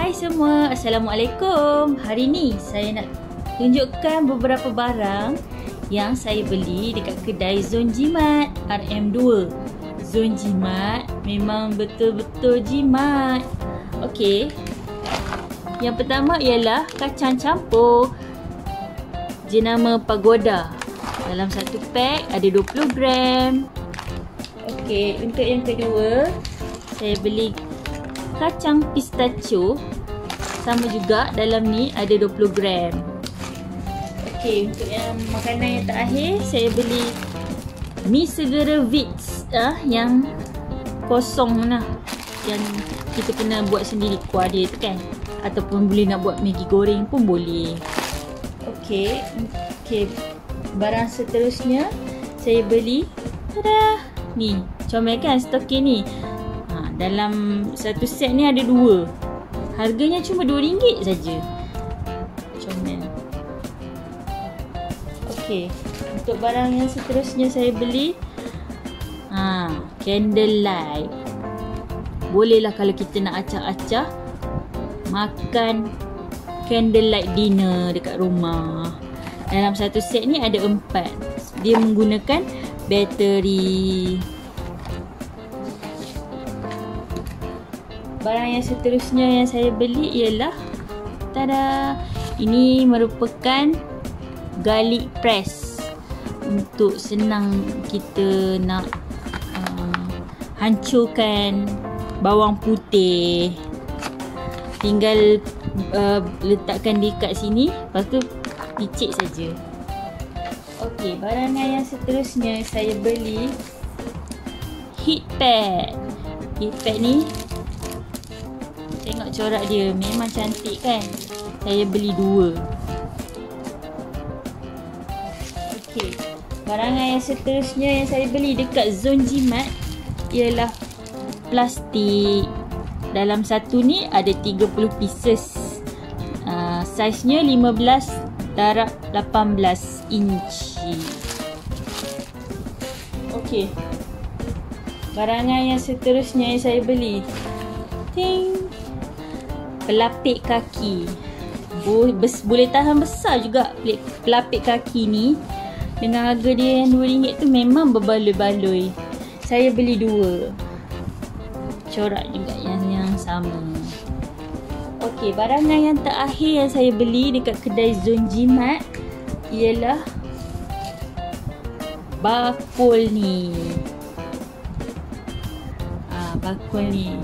Hai semua, Assalamualaikum. Hari ni saya nak tunjukkan beberapa barang yang saya beli dekat kedai Zon Jimat RM2. Zon Jimat memang betul-betul jimat. Okey. Yang pertama ialah kacang campur jenama Pagoda. Dalam satu pack ada 20 gram. Okey, untuk yang kedua saya beli kacang pistachio sama juga dalam ni ada 20 gram. Okey, untuk yang makanan yang terakhir saya beli mi segera Vits ah yang kosong lah yang kita kena buat sendiri kuah dia tu kan. Ataupun boleh nak buat maggi goreng pun boleh. Okey, okey. Barang seterusnya saya beli tada ni comel kan stokin ni dalam satu set ni ada dua. Harganya cuma RM2 saja. Comel ok untuk barang yang seterusnya saya beli ha, candle light bolehlah kalau kita nak acah-acah makan candle light dinner dekat rumah. Dalam satu set ni ada empat. Dia menggunakan bateri barang yang seterusnya yang saya beli ialah tada ini merupakan garlic press. Untuk senang kita nak uh, hancurkan bawang putih. Tinggal uh, letakkan di kat sini. Lepas tu picit saja. Okey, barangan yang seterusnya saya beli heat pad. Heat pad ni Tengok corak dia Memang cantik kan? Saya beli dua. Okey. Barangan yang seterusnya Yang saya beli dekat Zone Jimat Ialah Plastik. Dalam satu ni Ada 30 pieces. Uh, Saiznya 15 Darab 18 inci. Okey. Barangan yang seterusnya Yang saya beli. Ting pelapik kaki. Boleh tahan besar juga pelapik kaki ni. Dengan harga dia yang RM2 tu memang berbaloi-baloi. Saya beli dua. Corak juga yang yang sama. Okey, barangan yang terakhir yang saya beli dekat kedai Zon Jimat ialah bakul ni. Ah, bakul ni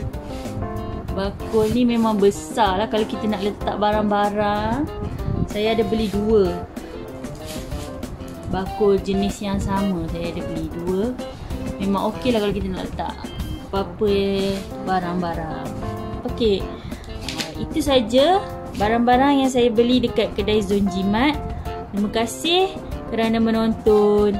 bakul ni memang besar lah kalau kita nak letak barang-barang. Saya ada beli dua. Bakul jenis yang sama saya ada beli dua. Memang okey lah kalau kita nak letak apa-apa barang-barang. Okey. Uh, itu saja barang-barang yang saya beli dekat kedai Zon Jimat terima kasih kerana menonton